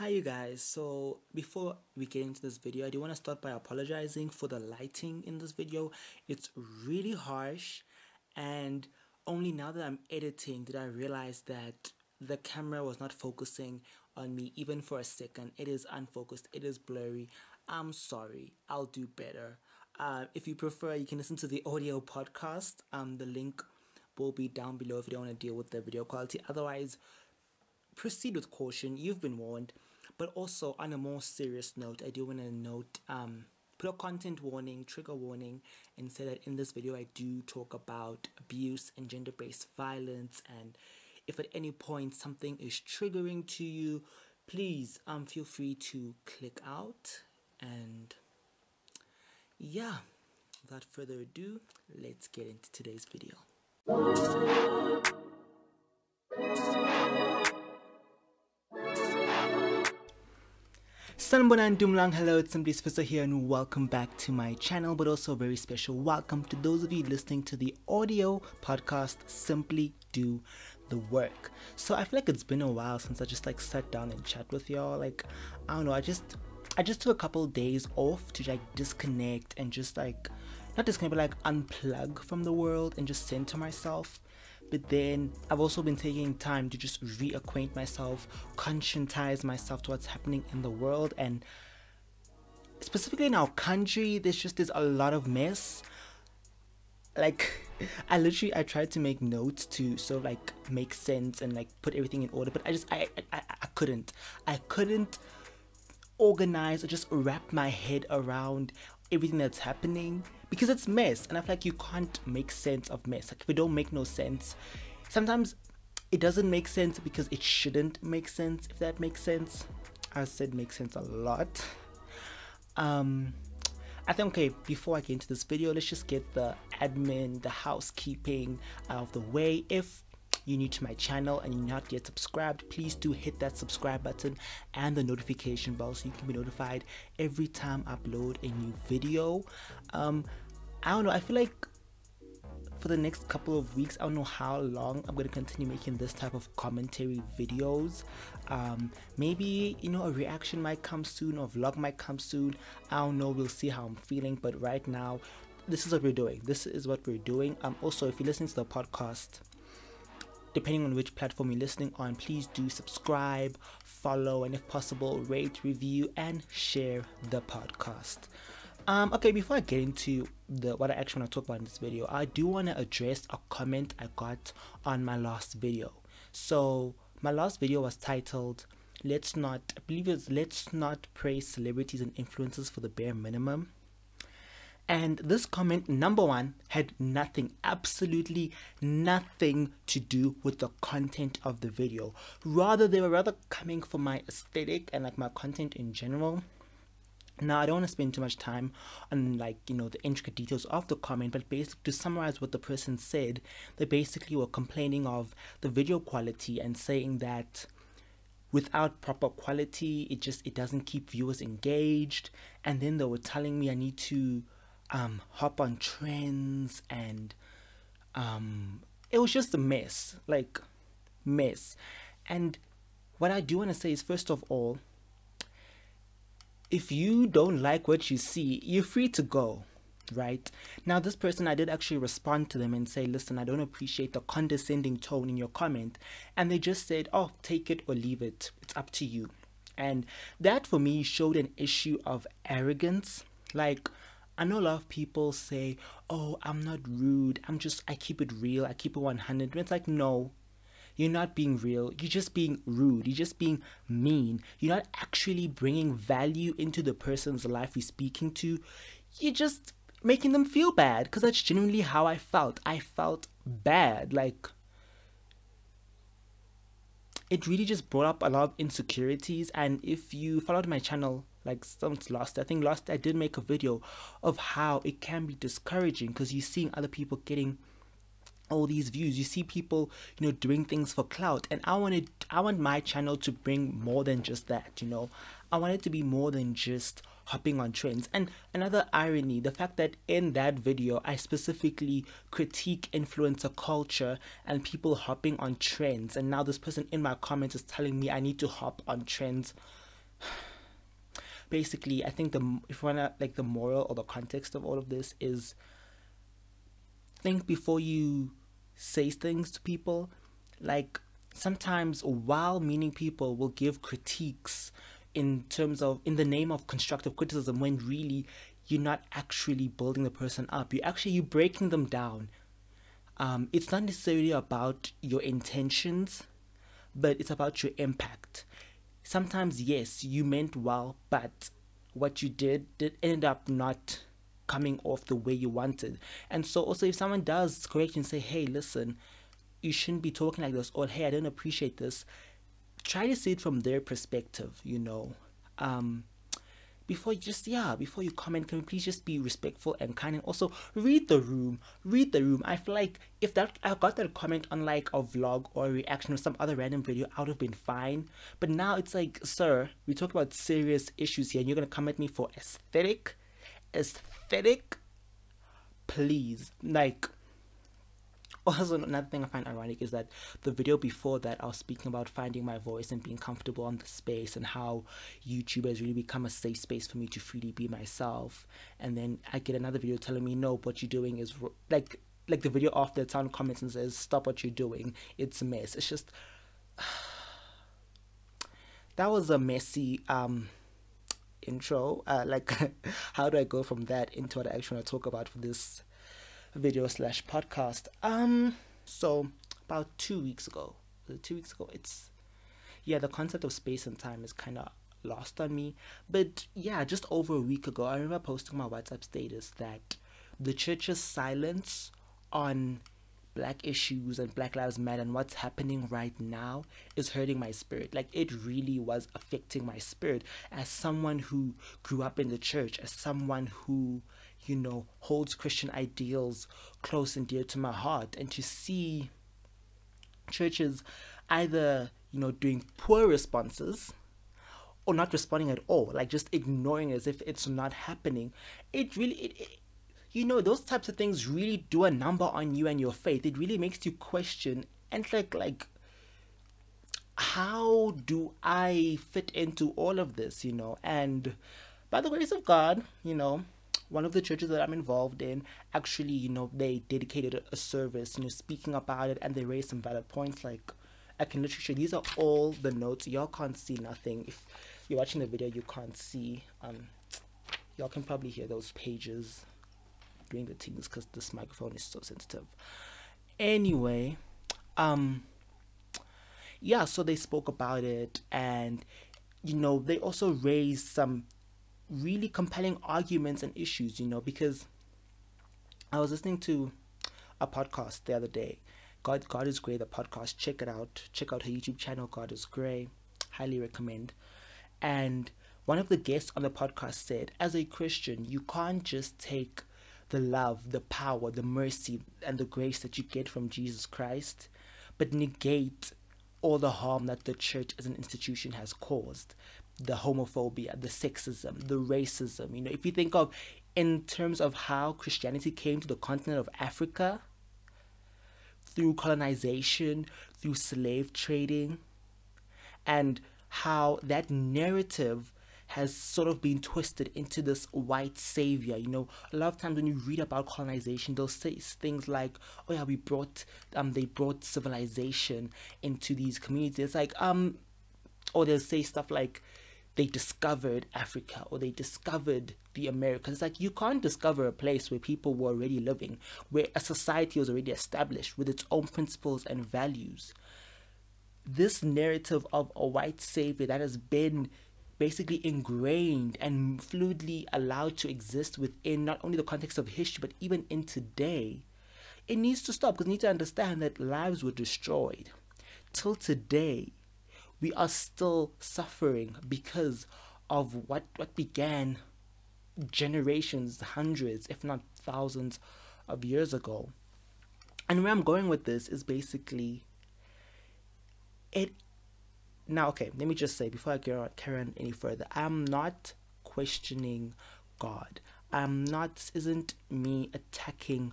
Hi you guys, so before we get into this video, I do want to start by apologizing for the lighting in this video. It's really harsh and only now that I'm editing did I realize that the camera was not focusing on me even for a second. It is unfocused, it is blurry. I'm sorry, I'll do better. Uh, if you prefer, you can listen to the audio podcast. Um, the link will be down below if you don't want to deal with the video quality. Otherwise, proceed with caution. You've been warned. But also, on a more serious note, I do want to note, um, put a content warning, trigger warning, and say that in this video I do talk about abuse and gender based violence. And if at any point something is triggering to you, please um, feel free to click out. And yeah, without further ado, let's get into today's video. Sanibonani Dumelang, hello, it's Simply Sifiso here and welcome back to my channel, but also a very special welcome to those of you listening to the audio podcast Simply Do the Work. So I feel like it's been a while since I just like sat down and chat with y'all. Like, I don't know, I just I just took a couple days off to like disconnect and just like not disconnect but like unplug from the world and just center myself but then I've also been taking time to just reacquaint myself, conscientize myself to what's happening in the world, and specifically in our country, there's just there's a lot of mess. Like, I literally I tried to make notes to sort of like make sense and like put everything in order, but I just I I, I couldn't. I couldn't organize or just wrap my head around everything that's happening because it's mess and I feel like you can't make sense of mess. Like if it don't make no sense, sometimes it doesn't make sense because it shouldn't make sense, if that makes sense. I said make sense a lot. Um I think okay, before I get into this video, let's just get the admin, the housekeeping out of the way. If you're new to my channel and you're not yet subscribed, please do hit that subscribe button and the notification bell so you can be notified every time I upload a new video. Um, I don't know, I feel like for the next couple of weeks i don't know how long i'm going to continue making this type of commentary videos. Um, maybe you know a reaction might come soon or vlog might come soon. I don't know we'll see how i'm feeling but right now this is what we're doing. This is what we're doing. Um also if you're listening to the podcast depending on which platform you're listening on, please do subscribe, follow, and if possible, rate, review, and share the podcast. Um, okay, before I get into the what I actually want to talk about in this video, I do want to address a comment I got on my last video. So my last video was titled "Let's not," I believe it's "Let's not praise celebrities and influencers for the bare minimum." And this comment, number one, had nothing, absolutely nothing to do with the content of the video. Rather, they were rather coming for my aesthetic and like my content in general. Now, I don't want to spend too much time on like, you know, the intricate details of the comment, but basically to summarize what the person said, they basically were complaining of the video quality and saying that without proper quality, it just it doesn't keep viewers engaged. And then they were telling me I need to um, hop on trends and um, it was just a mess, like mess. And what I do want to say is, first of all, if you don't like what you see, you're free to go, right? Now, this person, I did actually respond to them and say, listen, I don't appreciate the condescending tone in your comment. And they just said, oh, take it or leave it. It's up to you. And that for me showed an issue of arrogance. Like, I know a lot of people say, "Oh, I'm not rude. I'm just I keep it real. I keep it 100." And it's like, "No. You're not being real. You're just being rude. You're just being mean. You're not actually bringing value into the person's life you're speaking to. You're just making them feel bad because that's genuinely how I felt. I felt bad. Like it really just brought up a lot of insecurities and if you followed my channel like since last i think last i did make a video of how it can be discouraging because you're seeing other people getting all these views. You see people you know doing things for clout. And i wanted i want my channel to bring more than just that you know. I want it to be more than just hopping on trends. And another irony the fact that in that video i specifically critique influencer culture and people hopping on trends. And now this person in my comments is telling me i need to hop on trends basically, I think the if you wanna like the moral or the context of all of this is think before you say things to people. Like sometimes well-meaning people will give critiques in terms of in the name of constructive criticism when really you're not actually building the person up. You're actually you're breaking them down. Um, it's not necessarily about your intentions, but it's about your impact. Sometimes, yes, you meant well, but what you did did end up not coming off the way you wanted. And so, also, if someone does correct you and say, "Hey, listen, you shouldn't be talking like this," or "Hey, I don't appreciate this," try to see it from their perspective. You know. Um, before you just yeah before you comment can you please just be respectful and kind and also read the room read the room. I feel like if that i got that comment on like a vlog or a reaction or some other random video i would have been fine. But now it's like sir we talk about serious issues here and you're gonna come at me for aesthetic aesthetic please. Like also another thing i find ironic is that the video before that i was speaking about finding my voice and being comfortable on the space and how youtube has really become a safe space for me to freely be myself. And then i get another video telling me no what you're doing is like like the video after the town comments and says stop what you're doing. It's a mess. It's just that was a messy um intro. Uh like how do i go from that into what i actually want to talk about for this video slash podcast. Um, so about two weeks ago, two weeks ago, it's yeah, the concept of space and time is kind of lost on me. But yeah, just over a week ago, I remember posting my WhatsApp status that the church's silence on black issues and black lives matter and what's happening right now is hurting my spirit like it really was affecting my spirit as someone who grew up in the church as someone who you know, holds Christian ideals close and dear to my heart. And to see churches either, you know, doing poor responses or not responding at all, like just ignoring as if it's not happening, it really, it, it, you know, those types of things really do a number on you and your faith. It really makes you question and like, like, how do I fit into all of this, you know? And by the grace of God, you know, one of the churches that I'm involved in actually, you know, they dedicated a service, you know, speaking about it and they raised some valid points. Like, I can literally show these are all the notes. Y'all can't see nothing. If you're watching the video, you can't see. Um, y'all can probably hear those pages doing the things because this microphone is so sensitive. Anyway, um, yeah, so they spoke about it and, you know, they also raised some really compelling arguments and issues, you know, because I was listening to a podcast the other day. God God is Grey, the podcast. Check it out. Check out her YouTube channel, God is Grey. Highly recommend. And one of the guests on the podcast said, as a Christian, you can't just take the love, the power, the mercy, and the grace that you get from Jesus Christ, but negate all the harm that the church as an institution has caused the homophobia, the sexism, the racism. You know, if you think of in terms of how Christianity came to the continent of Africa through colonization, through slave trading, and how that narrative has sort of been twisted into this white savior. You know, a lot of times when you read about colonization, they'll say things like, "Oh yeah, we brought um they brought civilization into these communities." It's like um, or they'll say stuff like, they discovered Africa or they discovered the Americas. It's like you can't discover a place where people were already living, where a society was already established with its own principles and values. This narrative of a white savior that has been basically ingrained and fluidly allowed to exist within not only the context of history but even in today, it needs to stop because we need to understand that lives were destroyed. Till today, we are still suffering because of what what began generations, hundreds, if not thousands of years ago. And where I'm going with this is basically it now okay, let me just say before I carry on any further, I'm not questioning God. I'm not this isn't me attacking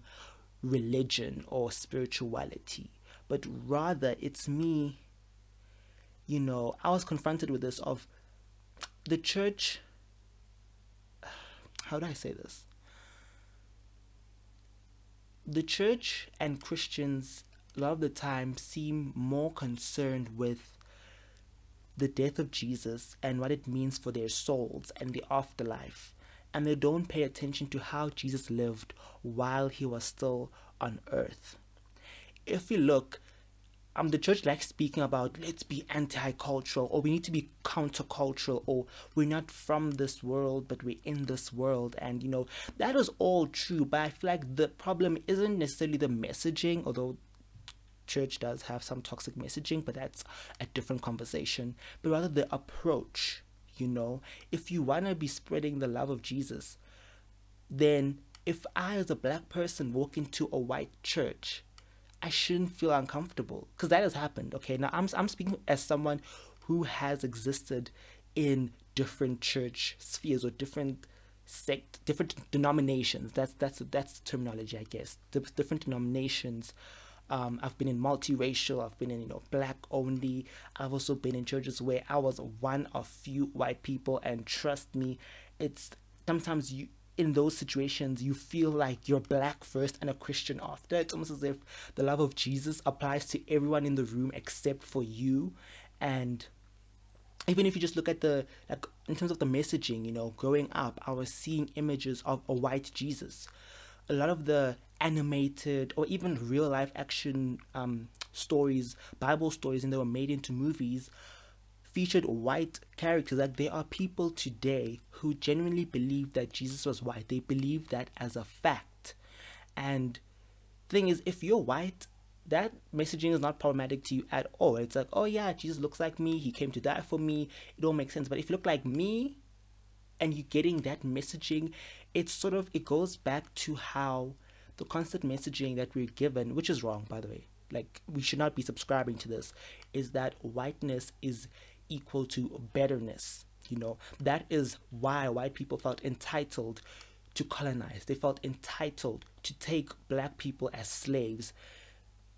religion or spirituality, but rather it's me you know, I was confronted with this of the church how do I say this? The church and Christians a lot of the time seem more concerned with the death of Jesus and what it means for their souls and the afterlife. And they don't pay attention to how Jesus lived while he was still on earth. If you look, um, the church likes speaking about let's be anti-cultural or we need to be countercultural or we're not from this world but we're in this world and you know that is all true but i feel like the problem isn't necessarily the messaging although church does have some toxic messaging, but that's a different conversation. But rather the approach, you know, if you want to be spreading the love of Jesus, then if I, as a black person, walk into a white church, I shouldn't feel uncomfortable because that has happened. Okay, now I'm I'm speaking as someone who has existed in different church spheres or different sect, different denominations. That's that's that's terminology, I guess. different denominations um, I've been in multiracial, I've been in, you know, black only. I've also been in churches where I was one of few white people, and trust me, it's sometimes you in those situations you feel like you're black first and a Christian after. It's almost as if the love of Jesus applies to everyone in the room except for you. And even if you just look at the like in terms of the messaging, you know, growing up, I was seeing images of a white Jesus. A lot of the animated or even real life action um, stories, Bible stories, and they were made into movies, featured white characters. Like there are people today who genuinely believe that Jesus was white. They believe that as a fact. And thing is, if you're white, that messaging is not problematic to you at all. It's like, oh yeah, Jesus looks like me. He came to die for me. It all makes sense. But if you look like me, and you're getting that messaging, it's sort of it goes back to how the constant messaging that we're given, which is wrong, by the way, like we should not be subscribing to this, is that whiteness is equal to betterness. You know, that is why white people felt entitled to colonize. They felt entitled to take black people as slaves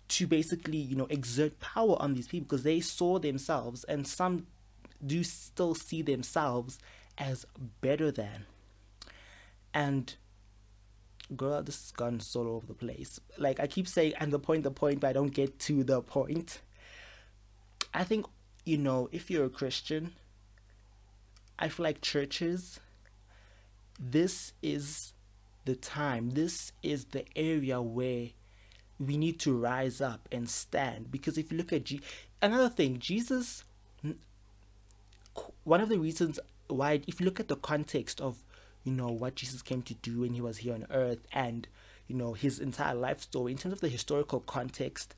to basically, you know, exert power on these people because they saw themselves and some do still see themselves as better than. And girl, this has gone so all over the place. Like I keep saying, and the point, the point, but I don't get to the point. I think, you know, if you're a Christian, I feel like churches, this is the time, this is the area where we need to rise up and stand. Because if you look at G, another thing, Jesus, one of the reasons why, if you look at the context of you know what Jesus came to do when he was here on earth and you know his entire life story in terms of the historical context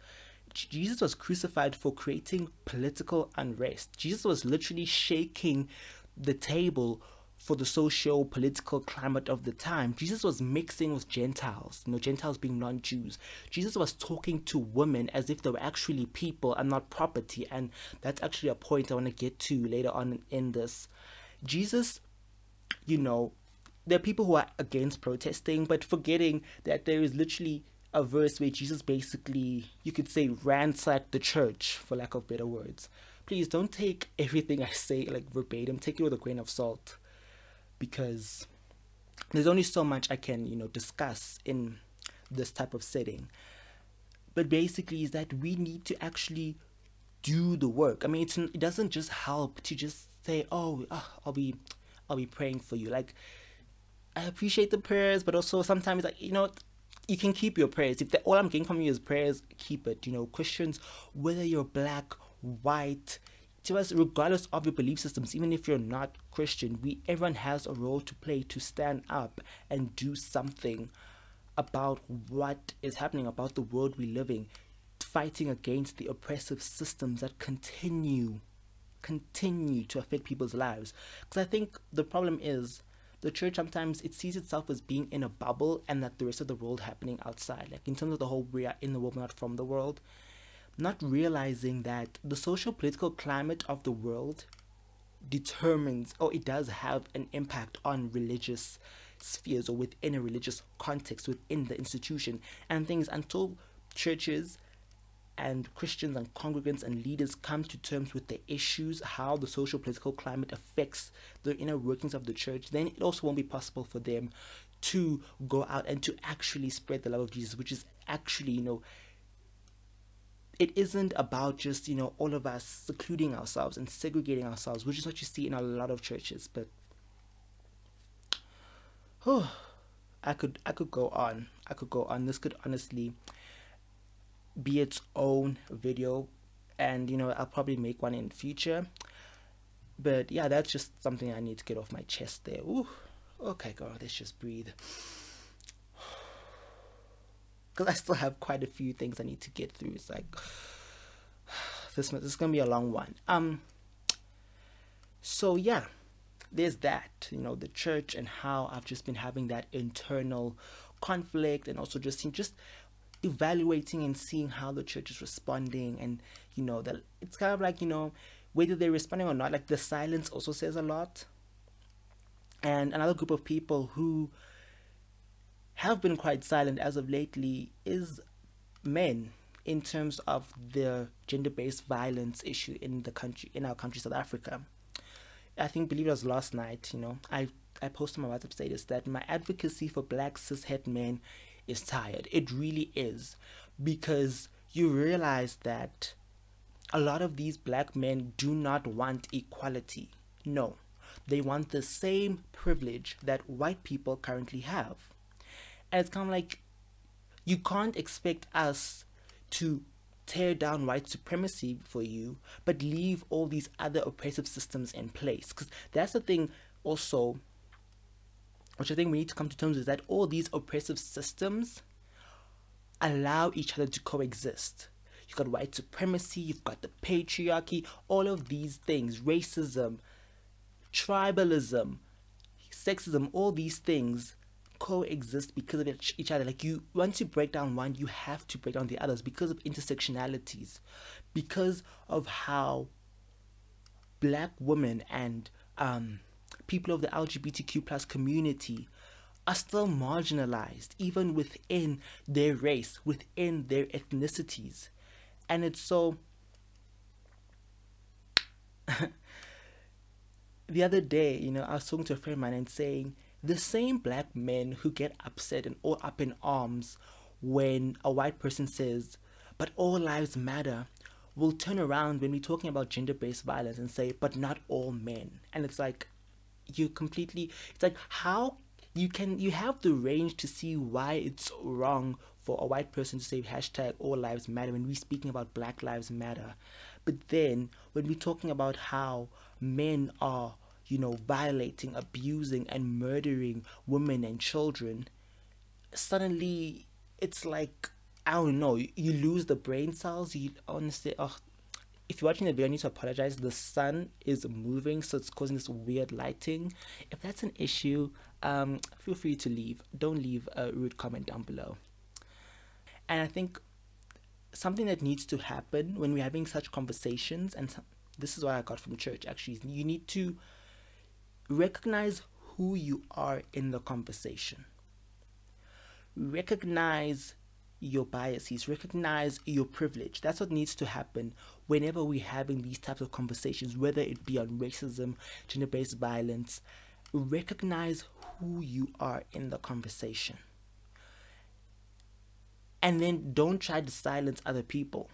Jesus was crucified for creating political unrest. Jesus was literally shaking the table for the socio political climate of the time. Jesus was mixing with Gentiles, you know, Gentiles being non Jews. Jesus was talking to women as if they were actually people and not property. And that's actually a point I want to get to later on in this. Jesus, you know, there are people who are against protesting, but forgetting that there is literally a verse where Jesus basically, you could say, ransacked the church, for lack of better words. Please don't take everything I say like verbatim, take it with a grain of salt, because there's only so much I can, you know, discuss in this type of setting. But basically, is that we need to actually do the work. I mean, it doesn't just help to just say, "Oh, oh I'll be, I'll be praying for you." Like I appreciate the prayers, but also sometimes like you know you can keep your prayers. If all I'm getting from you is prayers, keep it. You know, Christians, whether you're black, white, to us, regardless of your belief systems, even if you're not Christian, we everyone has a role to play to stand up and do something about what is happening, about the world we live in, fighting against the oppressive systems that continue continue to affect people's lives. Because I think the problem is the church sometimes it sees itself as being in a bubble and that the rest of the world happening outside. Like in terms of the whole we are in the world not from the world. Not realizing that the social political climate of the world determines or it does have an impact on religious spheres or within a religious context within the institution. And things until churches and Christians and congregants and leaders come to terms with the issues, how the social political climate affects the inner workings of the church, then it also won't be possible for them to go out and to actually spread the love of Jesus, which is actually, you know, it isn't about just, you know, all of us secluding ourselves and segregating ourselves, which is what you see in a lot of churches. But oh, I could I could go on. I could go on. This could honestly be its own video and you know I'll probably make one in future. But yeah that's just something I need to get off my chest there. Ooh. okay girl let's just breathe. Because I still have quite a few things I need to get through. It's like this, this is gonna be a long one. Um so yeah there's that you know the church and how I've just been having that internal conflict and also just just evaluating and seeing how the church is responding and you know that it's kind of like you know whether they're responding or not like the silence also says a lot. And another group of people who have been quite silent as of lately is men in terms of the gender-based violence issue in the country in our country south africa. I think believe it was last night you know i i posted my whatsapp status that my advocacy for black cishet men is tired. It really is. Because you realize that a lot of these black men do not want equality. No, they want the same privilege that white people currently have. And it's kind of like you can't expect us to tear down white supremacy for you, but leave all these other oppressive systems in place. Because that's the thing also which I think we need to come to terms with is that all these oppressive systems allow each other to coexist. You've got white supremacy, you've got the patriarchy, all of these things, racism, tribalism, sexism, all these things coexist because of each other. Like you, once you break down one, you have to break down the others because of intersectionalities, because of how black women and um, people of the LGBTQ plus community are still marginalized, even within their race, within their ethnicities. And it's so. the other day, you know, I was talking to a friend of mine and saying the same black men who get upset and all up in arms when a white person says, but all lives matter, will turn around when we're talking about gender based violence and say, but not all men. And it's like, you completely it's like how you can you have the range to see why it's wrong for a white person to say hashtag all lives matter when we're speaking about black lives matter. But then when we're talking about how men are you know violating abusing and murdering women and children suddenly it's like i don't know you, lose the brain cells you honestly oh if you're watching the video, I need to apologize. The sun is moving, so it's causing this weird lighting. If that's an issue, um, feel free to leave. Don't leave a rude comment down below. And I think something that needs to happen when we're having such conversations, and this is what I got from church actually, you need to recognize who you are in the conversation. Recognize your biases, recognize your privilege. That's what needs to happen whenever we're having these types of conversations, whether it be on racism, gender based violence. Recognize who you are in the conversation. And then don't try to silence other people.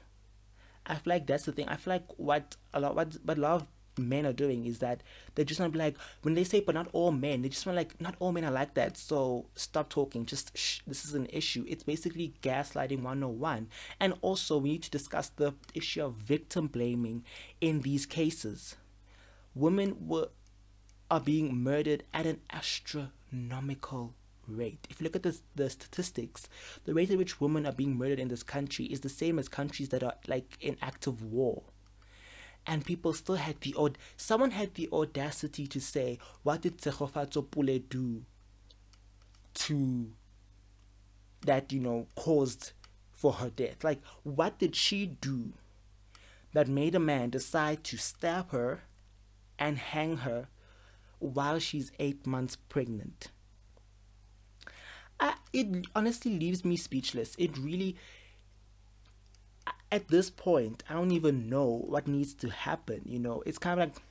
I feel like that's the thing. I feel like what a lot what, what a lot of men are doing is that they just want to be like when they say but not all men they just want like not all men are like that so stop talking just shh, this is an issue. It's basically gaslighting 101 and also we need to discuss the issue of victim blaming in these cases. Women were are being murdered at an astronomical rate. If you look at the, the statistics, the rate at which women are being murdered in this country is the same as countries that are like in active war and people still had the odd someone had the audacity to say what did Tsegofatso Pule do to that you know caused for her death? Like what did she do that made a man decide to stab her and hang her while she's 8 months pregnant? I, it honestly leaves me speechless. It really at this point, I don't even know what needs to happen. You know, it's kind of like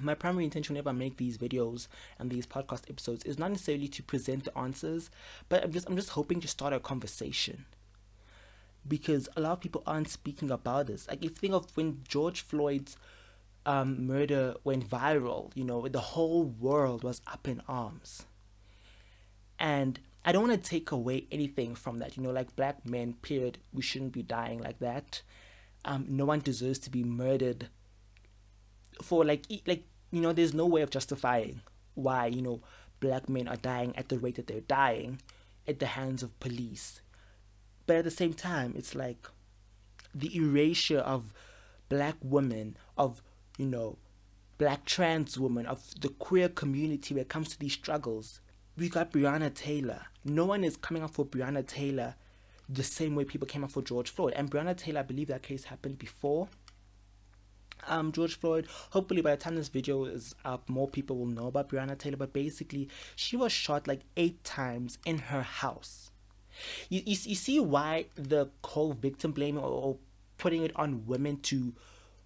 my primary intention whenever I make these videos and these podcast episodes is not necessarily to present the answers, but I'm just I'm just hoping to start a conversation. Because a lot of people aren't speaking about this. Like if you think of when George Floyd's um, murder went viral, you know, the whole world was up in arms. And I don't want to take away anything from that. You know, like black men, period, we shouldn't be dying like that. Um, no one deserves to be murdered for like like you know there's no way of justifying why you know black men are dying at the rate that they're dying at the hands of police but at the same time it's like the erasure of black women of you know black trans women of the queer community when it comes to these struggles we got Breonna Taylor no one is coming up for Breonna Taylor the same way people came up for George Floyd and Breonna Taylor I believe that case happened before um, George Floyd. Hopefully, by the time this video is up, more people will know about Breonna Taylor. But basically, she was shot like eight times in her house. You, you, you see why the whole victim blaming or, or putting it on women to,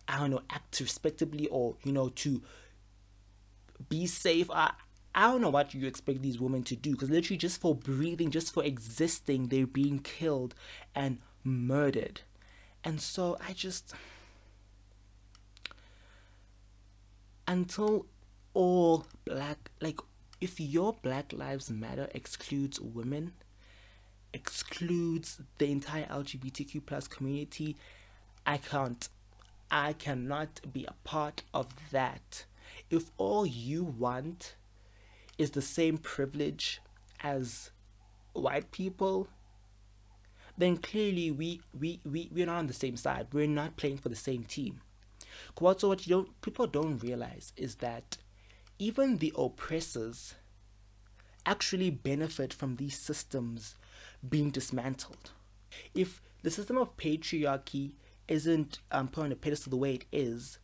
I don't know, act respectably or, you know, to be safe. I don't know what you expect these women to do because literally just for breathing, just for existing, they're being killed and murdered. And so I just until all black like if your black lives matter excludes women excludes the entire lgbtq plus community i can't i cannot be a part of that if all you want is the same privilege as white people then clearly we we, we we're not on the same side we're not playing for the same team also, what you don't people don't realize is that even the oppressors actually benefit from these systems being dismantled. If the system of patriarchy isn't um, put on a pedestal the way it is,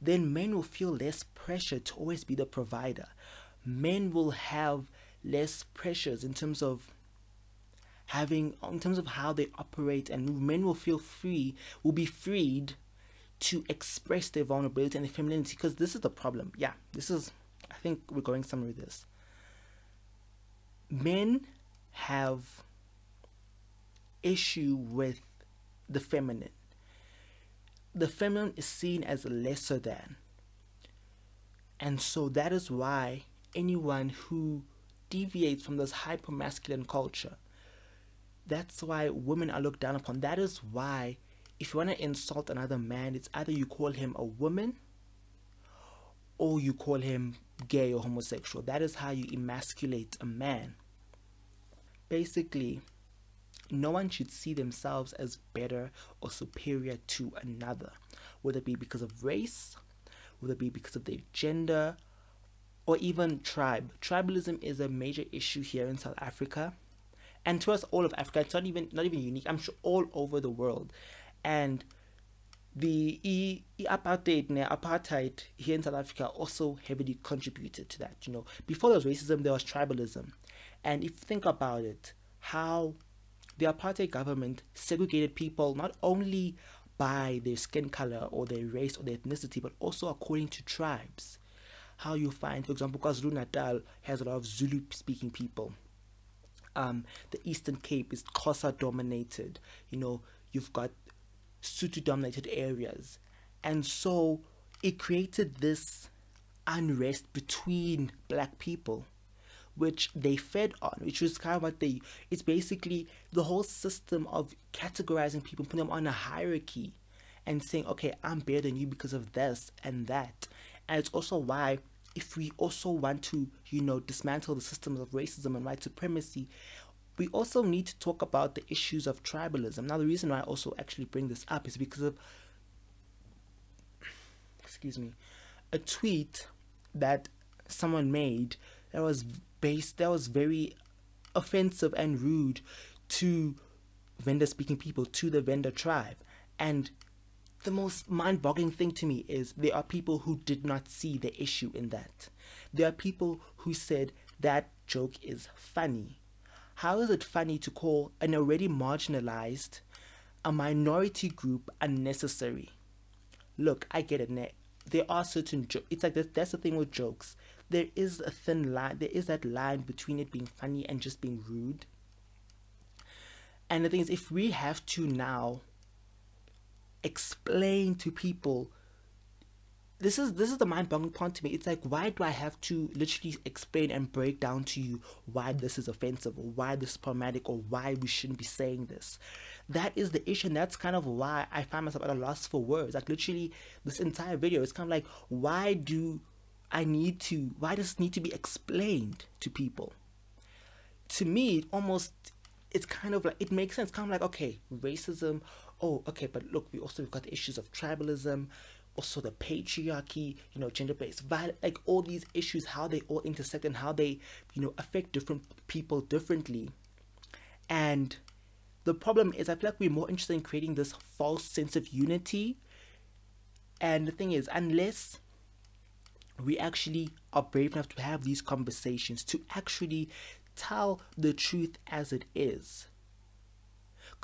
then men will feel less pressure to always be the provider. Men will have less pressures in terms of having, in terms of how they operate, and men will feel free, will be freed to express their vulnerability and their femininity because this is the problem. Yeah, this is, I think we're going somewhere with this. Men have issue with the feminine. The feminine is seen as lesser than. And so that is why anyone who deviates from this hyper masculine culture, that's why women are looked down upon. That is why if you want to insult another man, it's either you call him a woman or you call him gay or homosexual. That is how you emasculate a man. Basically, no one should see themselves as better or superior to another, whether it be because of race, whether it be because of their gender, or even tribe. Tribalism is a major issue here in South Africa, and to us all of Africa. It's not even not even unique. I'm sure all over the world and the apartheid ne, apartheid here in South Africa also heavily contributed to that. You know, before there was racism, there was tribalism, and if you think about it, how the apartheid government segregated people not only by their skin color or their race or their ethnicity, but also according to tribes. How you find, for example, KwaZulu Natal has a lot of Zulu speaking people. Um, the Eastern Cape is Xhosa dominated. You know, you've got Sotho dominated areas. And so it created this unrest between black people, which they fed on, which was kind of what they, it's basically the whole system of categorizing people, putting them on a hierarchy and saying, okay, I'm better than you because of this and that. And it's also why if we also want to, you know, dismantle the systems of racism and white supremacy, we also need to talk about the issues of tribalism. Now, the reason why I also actually bring this up is because of, excuse me, a tweet that someone made that was based, that was very offensive and rude to Venda speaking people, to the Venda tribe. And the most mind boggling thing to me is there are people who did not see the issue in that. There are people who said that joke is funny how is it funny to call an already marginalized a minority group unnecessary. Look, I get it. There are certain jokes. It's like that's the thing with jokes. There is a thin line. There is that line between it being funny and just being rude. And the thing is, if we have to now explain to people this is this is the mind-boggling point to me. It's like why do I have to literally explain and break down to you why this is offensive or why this is problematic or why we shouldn't be saying this? That is the issue, and that's kind of why I find myself at a loss for words. Like literally, this entire video is kind of like why do I need to? Why does need to be explained to people? To me, it almost it's kind of like it makes sense. Kind of like okay, racism. Oh, okay, but look, we also got the issues of tribalism also the patriarchy, you know, gender-based violence, like all these issues, how they all intersect and how they, you know, affect different people differently. And the problem is, I feel like we're more interested in creating this false sense of unity. And the thing is, unless we actually are brave enough to have these conversations, to actually tell the truth as it is,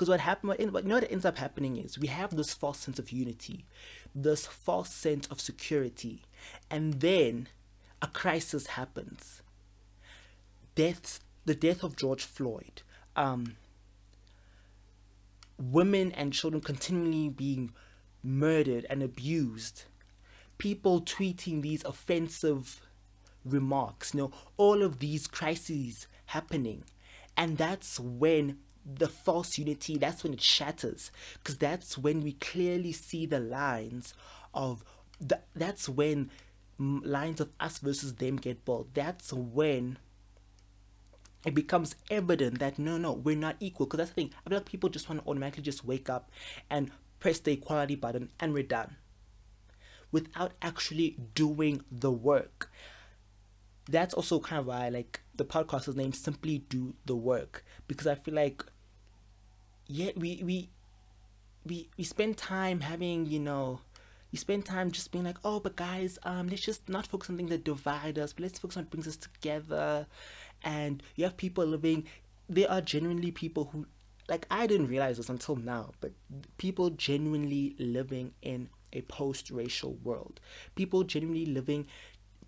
because what happened, what, you know what ends up happening is we have this false sense of unity, this false sense of security, and then a crisis happens. Death, the death of George Floyd, um, women and children continually being murdered and abused, people tweeting these offensive remarks, you know, all of these crises happening. And that's when the false unity, that's when it shatters. Because that's when we clearly see the lines of, the, that's when lines of us versus them get bold. That's when it becomes evident that no, no, we're not equal. Because that's the thing. I feel like people just want to automatically just wake up and press the equality button and we're done. Without actually doing the work. That's also kind of why like the podcast's name simply do the work because I feel like yeah we we we we spend time having you know you spend time just being like oh but guys um let's just not focus on things that divide us but let's focus on what brings us together. And you have people living there are genuinely people who like I didn't realize this until now but people genuinely living in a post-racial world. People genuinely living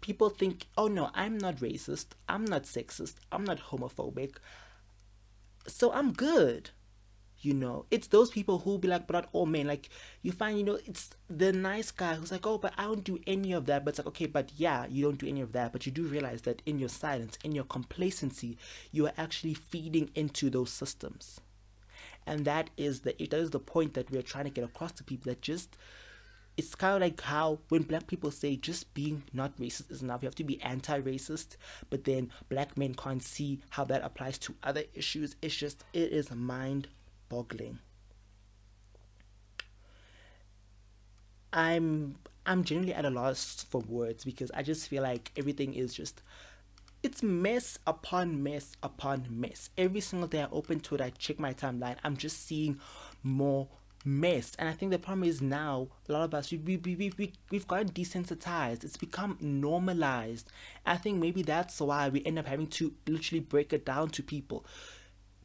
people think oh no I'm not racist I'm not sexist I'm not homophobic so I'm good you know. It's those people who be like but oh, not all men like you find you know it's the nice guy who's like oh but i don't do any of that. But it's like okay but yeah you don't do any of that. But you do realize that in your silence in your complacency you are actually feeding into those systems. And that is the that is the point that we're trying to get across to people that just it's kind of like how when black people say just being not racist is enough, you have to be anti racist, but then black men can't see how that applies to other issues. It's just, it is mind boggling. I'm I'm genuinely at a loss for words because I just feel like everything is just it's mess upon mess upon mess. Every single day I open Twitter, I check my timeline, I'm just seeing more mess. And I think the problem is now a lot of us we we we, we we've gotten desensitized. It's become normalized. I think maybe that's why we end up having to literally break it down to people.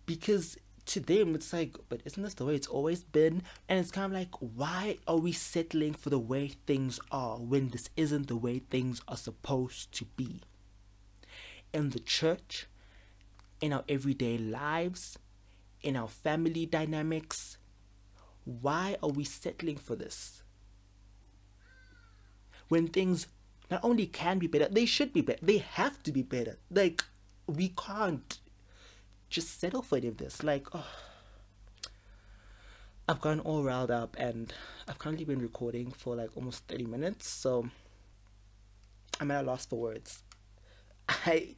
Because to them it's like but isn't this the way it's always been and it's kind of like why are we settling for the way things are when this isn't the way things are supposed to be in the church in our everyday lives in our family dynamics why are we settling for this when things not only can be better they should be better they have to be better like we can't just settle for any of this. Like, oh, I've gotten all riled up and I've currently been recording for like almost 30 minutes, so I'm at a loss for words. I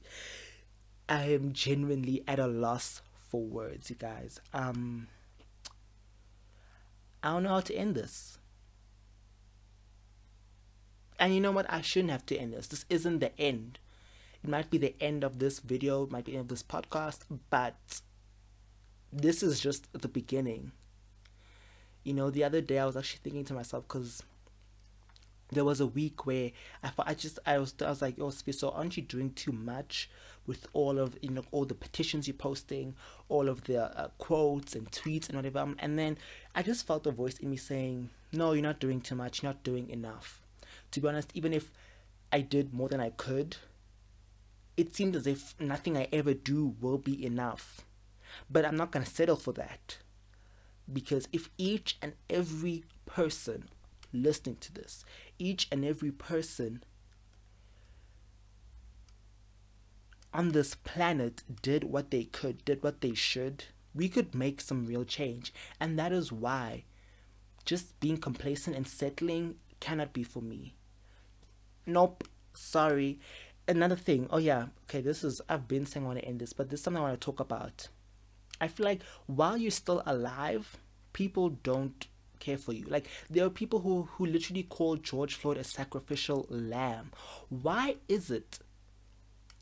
I am genuinely at a loss for words, you guys. Um I don't know how to end this. And you know what? I shouldn't have to end this. This isn't the end. It might be the end of this video, it might be the end of this podcast, but this is just the beginning. You know, the other day I was actually thinking to myself because there was a week where I thought I just I was I was like, oh, so aren't you doing too much with all of you know all the petitions you're posting, all of the uh, quotes and tweets and whatever? And then I just felt a voice in me saying, no, you're not doing too much. You're not doing enough. To be honest, even if I did more than I could, it seemed as if nothing I ever do will be enough. But I'm not gonna settle for that because if each and every person listening to this, each and every person on this planet did what they could, did what they should, we could make some real change. And that is why just being complacent and settling cannot be for me. Nope, sorry. Another thing, oh yeah, okay, this is, I've been saying I want to end this, but this is something I want to talk about. I feel like while you're still alive, people don't care for you. Like there are people who who literally call George Floyd a sacrificial lamb. Why is it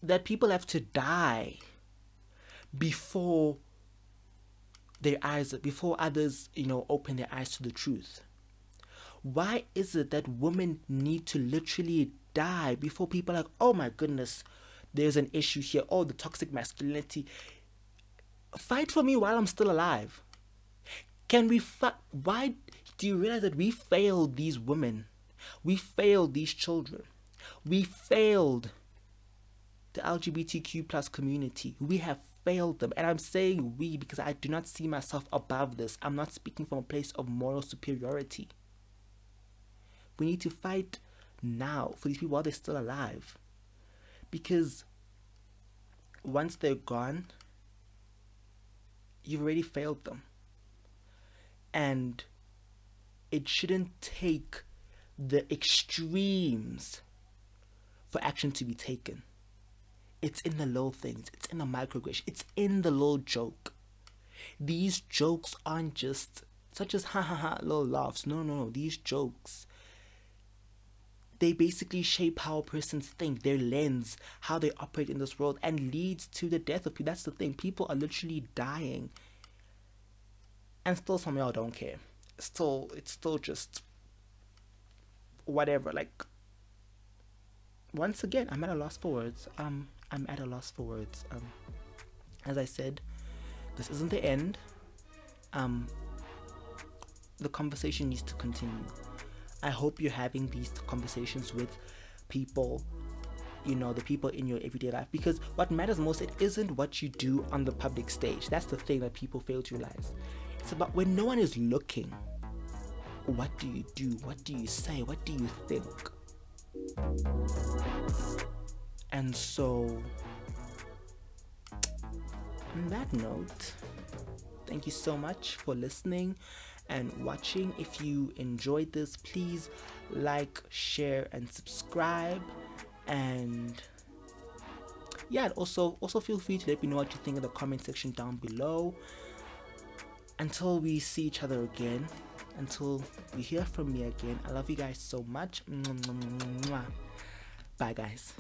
that people have to die before their eyes before others, you know, open their eyes to the truth? Why is it that women need to literally die before people like, oh my goodness, there's an issue here. Oh, the toxic masculinity. Fight for me while I'm still alive. Can we fight? Why do you realize that we failed these women? We failed these children. We failed the LGBTQ plus community. We have failed them. And I'm saying we because I do not see myself above this. I'm not speaking from a place of moral superiority. We need to fight now for these people while they're still alive. Because once they're gone, you've already failed them. And it shouldn't take the extremes for action to be taken. It's in the little things, it's in the microaggression, it's in the little joke. These jokes aren't just such as ha ha ha little laughs. No, no, no. These jokes they basically shape how person's think, their lens, how they operate in this world, and leads to the death of people. That's the thing. People are literally dying, and still some y'all don't care. Still, it's still just whatever. Like, once again, I'm at a loss for words. Um, I'm at a loss for words. Um, as I said, this isn't the end. Um, the conversation needs to continue. I hope you're having these conversations with people you know the people in your everyday life because what matters most it isn't what you do on the public stage. That's the thing that people fail to realize. It's about when no one is looking what do you do? What do you say? What do you think and so on that note thank you so much for listening and watching. If you enjoyed this, please like, share, and subscribe. And yeah, also also feel free to let me know what you think in the comment section down below. Until we see each other again, until you hear from me again, I love you guys so much. Bye, guys.